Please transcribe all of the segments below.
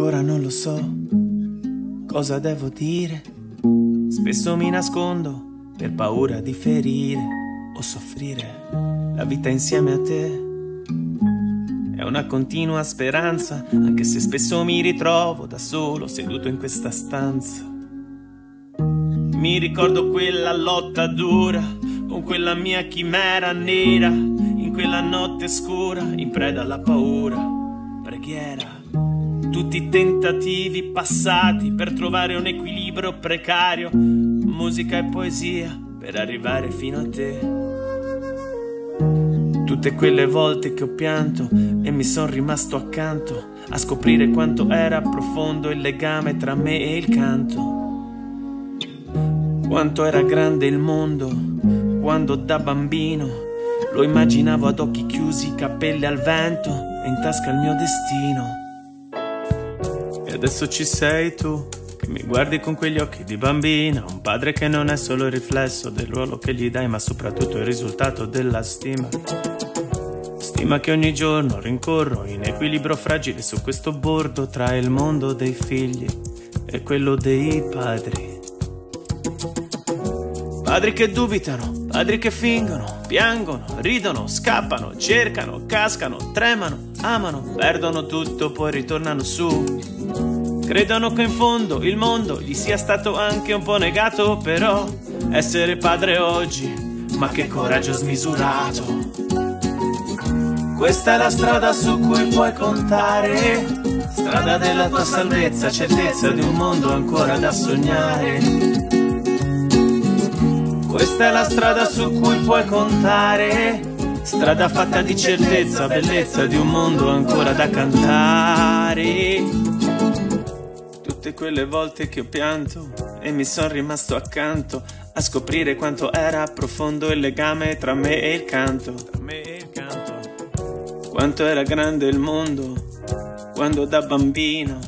ancora non lo so cosa devo dire. Spesso mi nascondo per paura di ferire o soffrire. La vita insieme a te è una continua speranza, anche se spesso mi ritrovo da solo seduto in questa stanza. Mi ricordo quella lotta dura con quella mia chimera nera in quella notte scura in preda alla paura. Preghiera. Tutti i tentativi passati per trovare un equilibrio precario, musica e poesia per arrivare fino a te. Tutte quelle volte che ho pianto e mi sono rimasto accanto a scoprire quanto era profondo il legame tra me e il canto. Quanto era grande il mondo quando da bambino lo immaginavo ad occhi chiusi, capelli al vento e in tasca il mio destino. E adesso ci sei tu che mi guardi con quegli occhi di bambina, un padre che non è solo il riflesso del ruolo che gli dai, ma soprattutto il risultato della stima. Stima che ogni giorno rincorro in equilibrio fragile su questo bordo tra il mondo dei figli e quello dei padri. Padri che dubitano, padri che fingono, piangono, ridono, scappano, cercano, cascano, tremano, amano, perdono tutto, poi ritornano su. Credono che in fondo il mondo gli sia stato anche un po' negato, però essere padre oggi, ma che coraggio smisurato. Questa è la strada su cui puoi contare, strada della tua salvezza, certezza di un mondo ancora da sognare. Questa è la strada su cui puoi contare, strada fatta di certezza, bellezza di un mondo ancora da cantare. Tutte quelle volte che ho pianto e mi sono rimasto accanto a scoprire quanto era profondo il legame. Tra me e il canto. Quanto era grande il mondo quando da bambino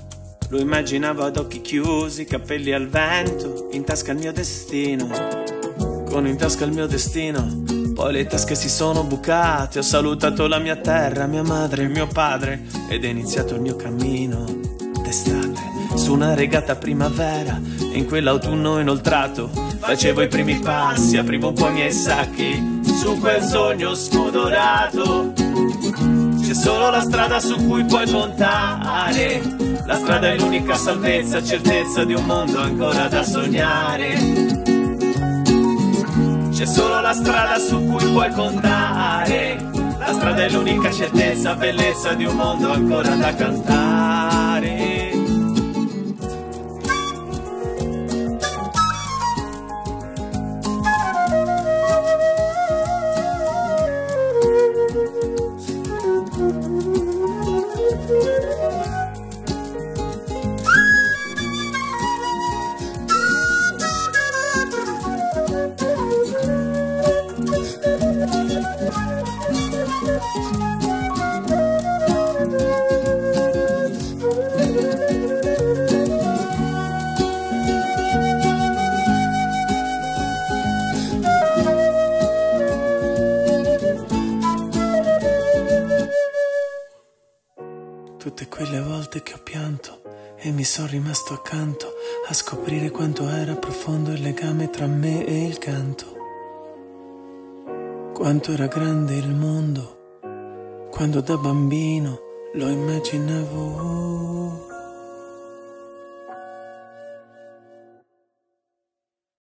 lo immaginavo ad occhi chiusi, capelli al vento, in tasca il mio destino. Con in tasca il mio destino, poi le tasche si sono bucate, ho salutato la mia terra, mia madre, mio padre ed è iniziato il mio cammino d'estate. Su una regata primavera in quell'autunno inoltrato facevo i primi passi, aprivo un po' i miei sacchi su quel sogno spudorato c'è solo la strada su cui puoi contare. La strada è l'unica salvezza, certezza di un mondo ancora da sognare. C'è solo la strada su cui puoi contare. La strada è l'unica certezza, bellezza di un mondo ancora da cantare. Tutte quelle volte che ho pianto e mi sono rimasto accanto a scoprire quanto era profondo il legame tra me e il canto. Quanto era grande il mondo quando da bambino lo immaginavo